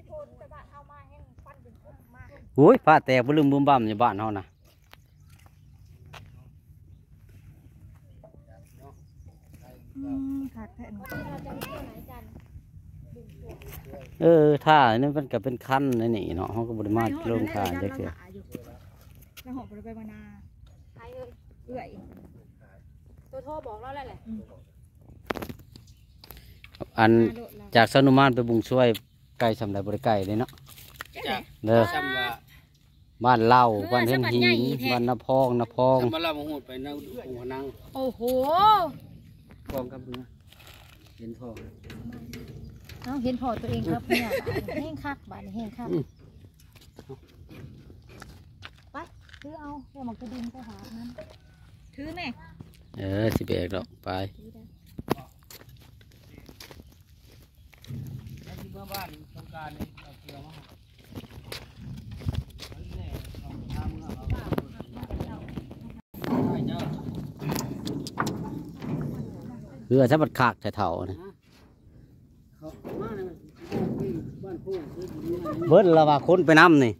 ที่โพนไปบ้านเฮามาแห้งฟันเป็นพุ่มมากโอ้ยผ้าแตกบ่ลืมบึมบั่มอยู่บ้านเฮานะอืมขาดแผ่นเราจะไปเที่ยวไหนกันเออท่านี่มันก็เป็นคันนั่นนี่เนาะเฮาก็บ่ได้มาลงท่าจักเทื่อเราหอบไปมานาใครเอ้ยเอื่อยตัวโทรบอกเราแล้วแหละอันมาโดดเราจากสนุมานไปบุงช่วย ไกลสำหรับบ่ได้ไกลเลยเนาะจากเด้อซ้ำว่าบ้านเล่าบ้านเฮ็นหินบ้านนาพองนาพองซ้ำว่าเรามาหูดไปนั่งหัวนั่งโอ้โหกองกับเนื้อเห็นทองเอาเห็นพอตัวเองครับเนี่ยบาดนี้แห้งคักบาดนี้แห้งคักไปถือเอาเดี๋ยวมันกระดินไปหานั้นถือแม่เออสิเบกดอกไป ถือได้ แล้วที่ เมื่อบ้านสงกรารนี่เอาเกลือมาให้เอาอีแน่เอาทำเอาเอาเอาเจ้าเพื่อถ้าบัดขากแต่เฒ่านะเขามาเนี่ยบ้านโป่งคืออยู่นี่เบิดละว่าคนไปนำนี่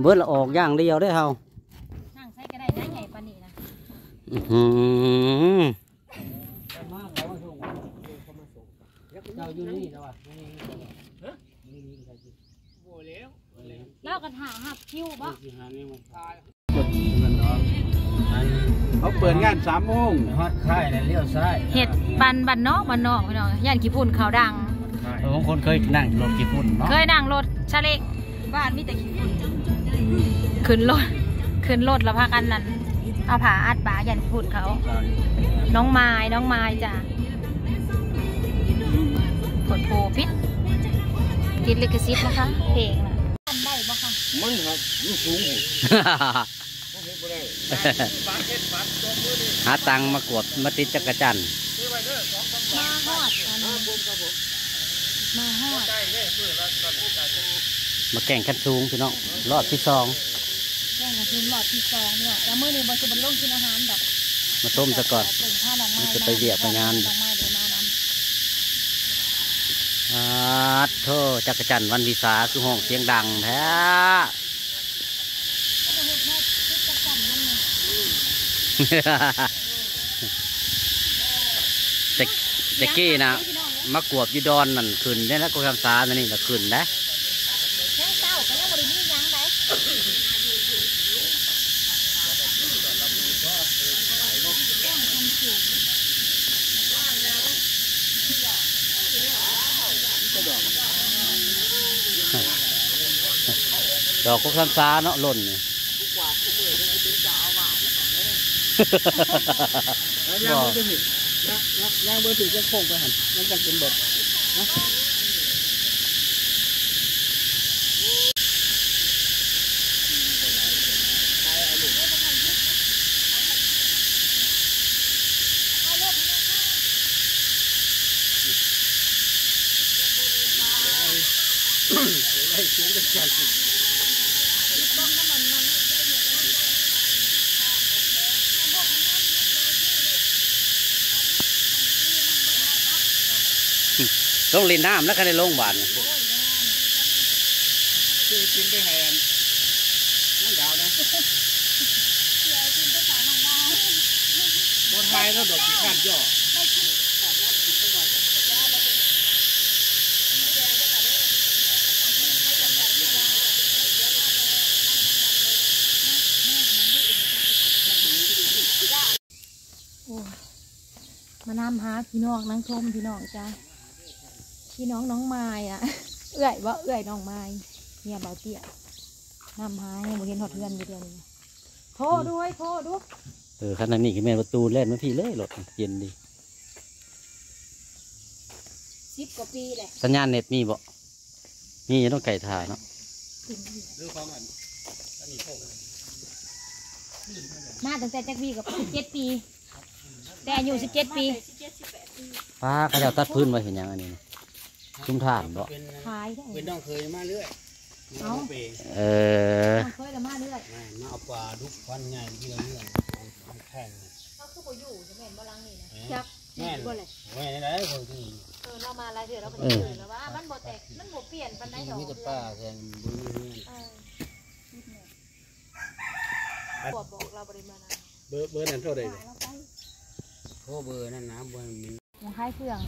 เบิดละออกอย่างเดียวได้อเฮานั่งใช้ก็ได้นะใหญ่ปานนี้นะอื้อหือแต่มาเขามาส่งเขามาส่งเจ้าอยู่นี่แล้วว่ะนี่นี่นี่ใครสิโบ แล้วโบแล้วเล่ากันหาหับคิวบ่สิหานี่มันกดเงินเนาะเขาเปิดงานสามโมงฮอดค่ายเนี่ยเลี้ยวซ้ายเห็ดบันบันนอกบันนอกพี่น้องย่านขี้พุ่นเขาวดังบางคนเคยนั่งรถกี่ฝุ่นเนาะเคยนั่งรถชาเล็กบ้านมีแต่ขี้พุ่นขึ้นรถขึ้นรถแล้วพากันนั่นเอาผ้าอัดปากยันขี้พุ่นเขา น้องไม้น้องไม้จ้ะกดโพพิษ ติดลิขสิทธิ์นะคะ เพลงน่ะทำได้บ่คะมันครับมันสูงผมเห็นบ่ได้บาทเฮ็ดบาทตัวมือนี่หาตังค์มากวดมาติดจักรจันทร์ซื้อไว้เด้อสองสามมาฮอดอันครับผมครับผมมาฮอดใกล้เด้อซื้อแล้วตอนนี้ก็จะมาแข่งขันสูงพี่น้องรอบที่สองแย่งกับทีมหลอดที่สองเนี่ยแต่มื้อนี้บ่สิบ่ลงกินอาหารดอกมาต้มซะก่อนเปิ่งผ้าดอกไม้มันจะไปเวียกไปงาน อกไม้เดี๋ยวมาโทจักรจันทร์วันวิสาคือห้องเสียงดังแท้แต่แต่กี้นะมากวบยูดอนนั่นขึ้นได้แล้วก็คำสาอันนี่ละขึ้นนะ ยังเศร้าก็ยังบ่ได้มีหยังได้ ดอกก็คำสาเนาะหล่นนี่ย่างเบอร์ถึงย่างเบอร์ถึงจะโค้งไปหันมันจะเป็นบทนะลง ลินน้ำแล้วก็ในโรงพยาบาลน่ะคือกินไปแหนนั่งดาวนะบนไทยแล้วดอกสีข้านย่อโอ้ มานำหาพี่น้องนางชมพี่น้องจ้าพี่น้องน้องไม้อะ เอื้อยว่าเอื้อยน้องไม้เนี่ยเบาเตี้ยนำหาให้บ่เห็นหอดเทือนอยู่เดียวนี้โทรด้วยโทรด้วยเออขนาดนี้ก็แม่นประตูเล่นมาพี่เลยรถเย็นดีสิบกว่าปีแหละสัญญาณเน็ตมีบ่มีอยู่ต้องไก่ถ่ายเนาะหรือของอันอันนี้โค้งมาตั้งแต่จักปีกับสิบเจ็ดปี แต่อายุสิบเจ็ดปี ป้าเขาเจะตัดพื้นไว้เห็นยังอันนี้นะชุ่มถ่านบ่เป็นขายได้เป็นน้องเคยมาเรื่อยเอ้าเปย์เออมันเคยละมาเรื่อยมามาเอาปลาดุกฟันใหญ่เยื่อเยื่อเอาแข้งเขาคือบ่อยู่จะแม่นบ่ลังนี่นะจักแม่นบ่เลยแม่นได้คนที่เออเรามาหลายเถื่อเราก็เอจะอเถื่อแล้วว่ามันบ่แตกมันบ่เปลี่ยนปานใดดอกมีแต่ป้าแทงบุญเฮือนเออบอกบอกเราบ่ได้มานะเบอร์เบอร์นั้นเท่าใดโทรเบอร์นั่นนะบ่มันยังคล้ายเครื่อง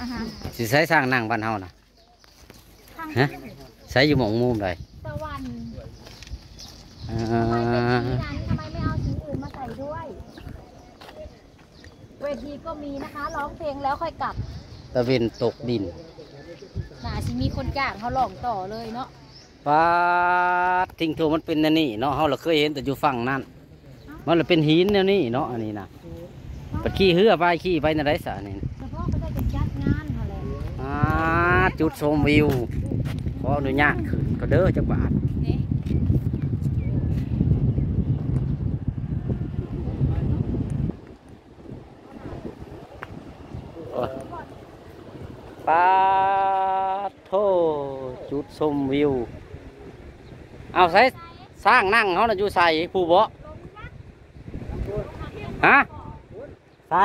อาหารสิใช้สร้างนั่งบ้านเฮานะฮะใช้อยู่หมองมุมใดตะวันอ่าทำไมเป็นสีนั้นทำไมไม่เอาสีอื่นมาใส่ด้วย เวทีก็มีนะคะร้องเพลงแล้วค่อยกลับตะเวนตกดินน่าสิมีคนจ้างเขาร้องต่อเลยเนาะ ปาดทิ้งโทมันเป็นอันนี่เนาะเฮาเราเคยเห็นแต่อยู่ฝั่งนั้น มันเลยเป็นหินแนวนี้เนาะอันนี้นะปัดขี้เหือไปขี้ไปในไรสะนี่เฉพาะเขาได้จะจัดงานอะไรอ่าจุดชมวิวขออนุญาตขึ้นก็เด้อจักบาท นี่ ปาดโทจุดชมวิว เอาใส่สร้างนั่งเขาน่ะอยู่ใส่ผู้บ่ฮะใส่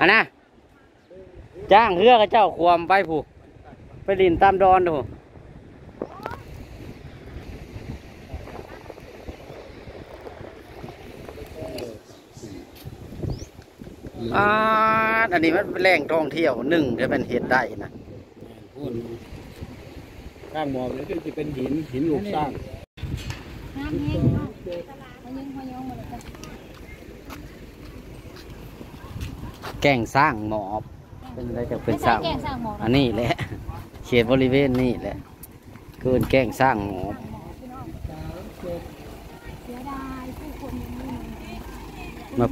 อันน่ะจ้างเรือกับเจ้าความไปผู้ไปดินตามดอนดู อ่าอันนี้มันเป็นแหล่งท่องเที่ยวหนึ่งจะเป็นเหตุได้นะพูดข้างหมอกนี่คือจะเป็นหินหินหลุมสร้างน้ำแห้งเนาะพยังพยังหมดเลยจ้ะแก่งสร้างหมอบเป็นอะไรจะเป็นไม่สใช่ร้างแกงสร้างหมออันนี้แหละเขตบริเวณนี่แหละเกินแก่งสร้างหมอบเสียดายผู้คนยังไม่มีมา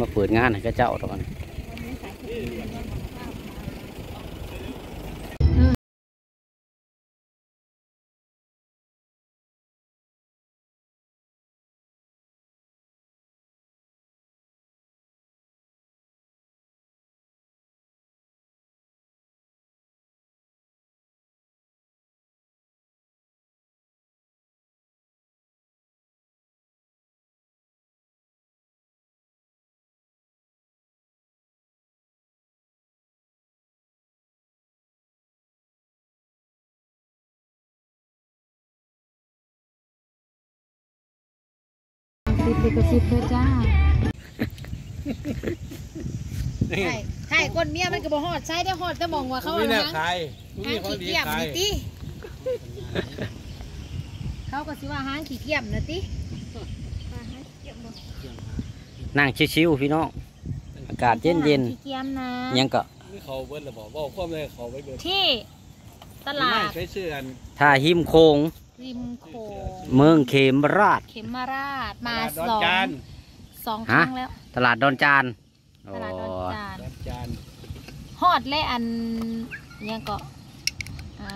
มาเปิดงานให้กับเจ้าตอนนี้ สิบเด็กกับสิบเธอจ้าใช่ใช่คนเมียมันก็บ่ฮอดใช้ได้ฮอดแต่มองว่าเขาไม่เอาน่าหางขายหางขี้เกียจนี่ติเขาก็สิว่าหางขี้เกียจนะตินั่งชิวๆพี่น้องอากาศเย็นเย็นขี้เกียจนะๆยังก็นี่เขาเบิ้ลระบอกบอกความเลยเขาไว้เบิ้ลที่ตลาไม่ดใช้เสื้ออันท่าหิมโคง ริมโขงเมืองเขมราช เขมราชมาดอนสองจานสองครั้งแล้ว ตลาดดอนจานโอ้ตลาดดอนจานดอนจานฮอดและอันยังเกาะอ่า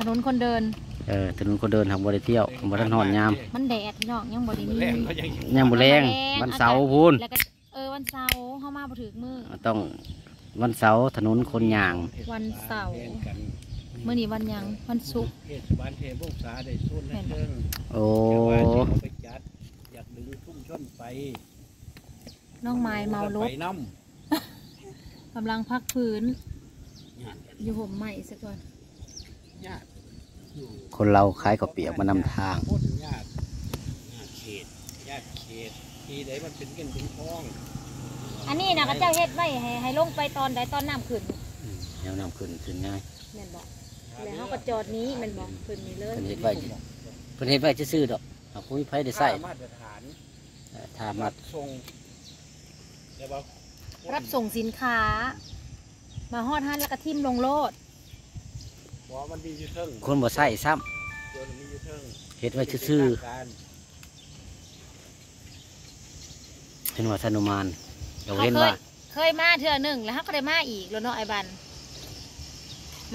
ถนนคนเดินเออถนนคนเดินทางบริเที่ยวบริทอนยามมันแดดพี่น้องยังบ่ได้มี แรงเขายังยังบุแรงวันเสาร์พูนแล้วก็เออวันเสาร์เข้ามาบ่ถึกมือ ต้องวันเสาร์ถนนคนยางวันเสาร์แข่งกัน มื้อนี้วันหยังวันศุกร์ เทศบาลเทพวกษาได้ส่วนละเชิงโอ้ แต่ว่าที่เขาไปจัด อยากดึงทุ่มชนไปน้องไม้เมารถไปน้กำลังพักพื้นำญาติอยู่ห่มใหม่ซะก่อนญาติอยู่คนเราขายข้าวเปียกมานำทางโคตรญาติญาติเขตญาติเขตที่ใดมันเป็นเงินเป็นทองอันนี้นะก็เจ้าเฮ็ดไว้ให้ให้ลงไปตอนใดตอนน้ำขึ้นเดี๋ยวนำขึ้นขึ้นง่ายแม่นบอก แล้วเขาก็จอดนี้แม่นบอกขึ้นนี่เลย เพิ่นเฮ็ดไว้เพิ่นเฮ็ดไว้ซื่อๆดอกเอาคุยไผได้ใส่ค่ามาตรฐานเออถ้ามารับส่งแต่ว่ารับส่งสินค้า มาฮอดห้านแล้วก็ทิมลงโลดหัวมันมีอยู่เทิงคนบ่ใส่ซ้ำตัวมันมีอยู่เทิงเฮ็ดไว้ซื่อการๆเห็นว่าธนุมานเราเขาเห็นเคว่ายเคยมาเทื่อหนึ่งแล้วเขาก็ได้มาอีกแล้วเนาะไอ้บัน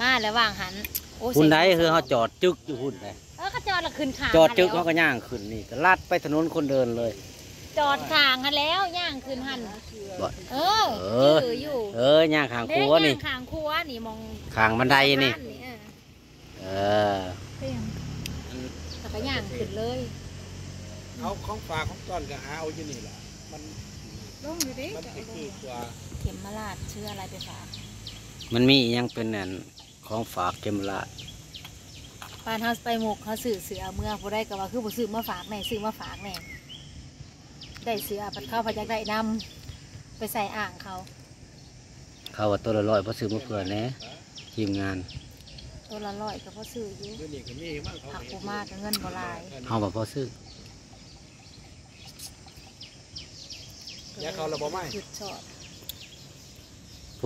มาแล้วว่างหันโอ้หุ่นใดใส่คือเฮาจอดจึกอยู่หุ่นใดเออเขาจอดและขึ้นขาจอดจึกมาเขาก็ย่างขึ้นนี่ก็ลัดไปถนนคนเดินเลย จอดข้างหันแล้วย่างขึ้นหันบ่ เออเออ จืออยู่เออย่างข้างครัวนี่เด้ย่างข้างครัวนี่มองข้างบันไดนี่ บ้าเออเออเตียงแล้วก็ย่างขึ้นเลยเอาของฝากของต้อนก็หาเอาอยู่นี่แหละมันลงอยู่ดิมันสิคือกว่าเข็มมาลาดเชื่ออะไรไปฝากมันมีอิหยังเป็นอัน ของฝากเกมละปานเฮาไปหมกเขาซื้อเสือเมื่อผู้ได้ก็ว่าคือบ่ซื้อมาฝากแน่ซื้อมาฝากแน่ได้เสือปัดเข้าพยักได้นำไปใส่อ่างเขา เขาว่าตัวละร้อยเพราะซื้อมาเพื่อแหน่ทีมงาน ตัวละร้อยก็พอซื้ออยู่เดี๋ยวนี้ก็มีมั่งเขาหักปูมากก็เงินบ่หลายเอาแบบพอซื้ออย่าเขาระบบไม่หยุดชอบ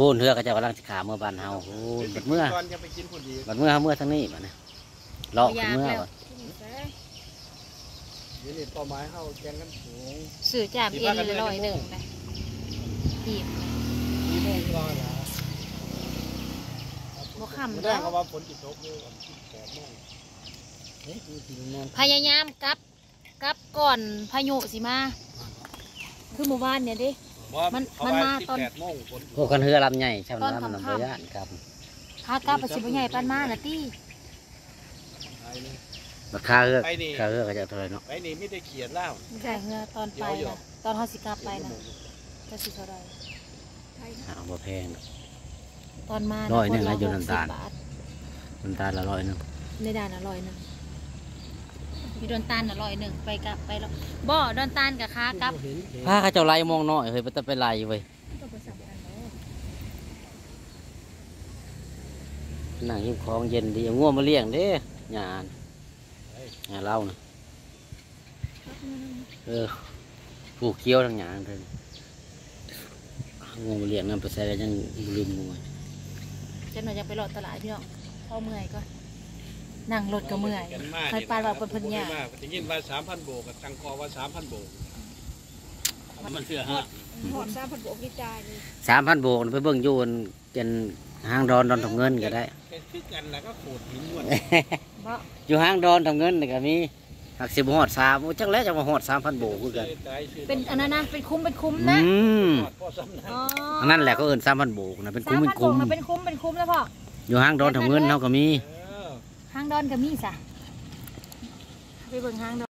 พูนเรือก็จะกำลังสิขาเมื่อบ้านเฮาพูนบัดเมื่อตอนจะไปกินคนดีบัดเมื่อเฮาเมื่อทั้งนี้บัดนี้เลาะขึ้นเมื่อบัดเดี๋ยวนี้เป้าหมายเขาแข่งกันสูงซื้อจากเอ็นละร้อยหนึ่งนะหีบมีโมงรอละบ่ค่ำไม่แล้ได้วเขาว่าฝนจิตตกเลยวันที่แปดโมงเฮ้ยดูสิแม่นพยายามกลับกลับก่อนพายุสิมาคือหมู่บ้านเนี่ยเดิ มันเขามันว่ามาที่ตอนแปดโมงฝนพวกกันเรือลำใหญ่ชาวตอนน้ำลำค่ำๆบ่ย่านครับพากลับไปสิบ่ใหญ่ปานมาละตี้ไปนี่ ราคาเรือไปนี่ค่าเรือก็จะเท่าไหรเนาะไปนี่ไม่ได้เขียนแล้วใช่เฮือตอนไปเดี๋ยวนะตอนเฮาสิกลับไปนะจะสิเท่าใดอ้าวบ่แพงดอกตอนมาร้อยหนึ่งคละนะอยู่น้ำตาล60บทมันตาลละร้อยหนึงในด่านอร่อยหนึ่ง อยู่ดอนตาลอร่อยหนึ่งไปกลับไปแล้วบ่ดอนตาลกับค้ากลับพาเขาเจ้าไล่มองน้อยเฮ้ยมันจะไปไล่เว้ยต้องไปสับกันเนาะนั่งหิ้มของเย็นดีเอาง่วงมาเลี้ยงเด้หยาอันหยาเล่านะเออผูกเกี้ยวทั้งหยาอันเพิ่นง่วงมาเลี้ยงนั่นไปใส่กันยังลืมง่วงจะหน่อยจะไปรอตลาดพี่น้องพอเมื่อยก็นั่ งรถก็เมื่อยกันมากใครปานว่าเพิ่นเพิ่นยากจะยินว่าสามพันโบกกับตังคอว่าสามพันโบกมันเสื้อฮะหอดซาผัดโบกยี่จายเลยสามพันโบกไปเบิ่งอยูนจนห้างดอนดอนทำเงินก็ได้เป็นคือกันแล้วก็โขดหินม้วนบ่อยู่ห้างดอนทำเงินนี่ก็มีหักสิบหอดสามจังแล้วจะมาหอดสามพันโบกคือกัน เป็นอันนั้นนะเป็นคุ้มเป็นคุ้มอืนะมพ่อซ้ำนะอ๋ออันนั้นแหละก็เอินสามพันโบกนะเป็นคุ้มเป็นคุ้มสาพันโบกมันเป็นคุ้มเป็นคุ้มแล้วพ่ออยู่ห้างดอนทำเงินเขาก็มีเออ ห้างดอนก็มีสะไปเบิ่งห้างดอน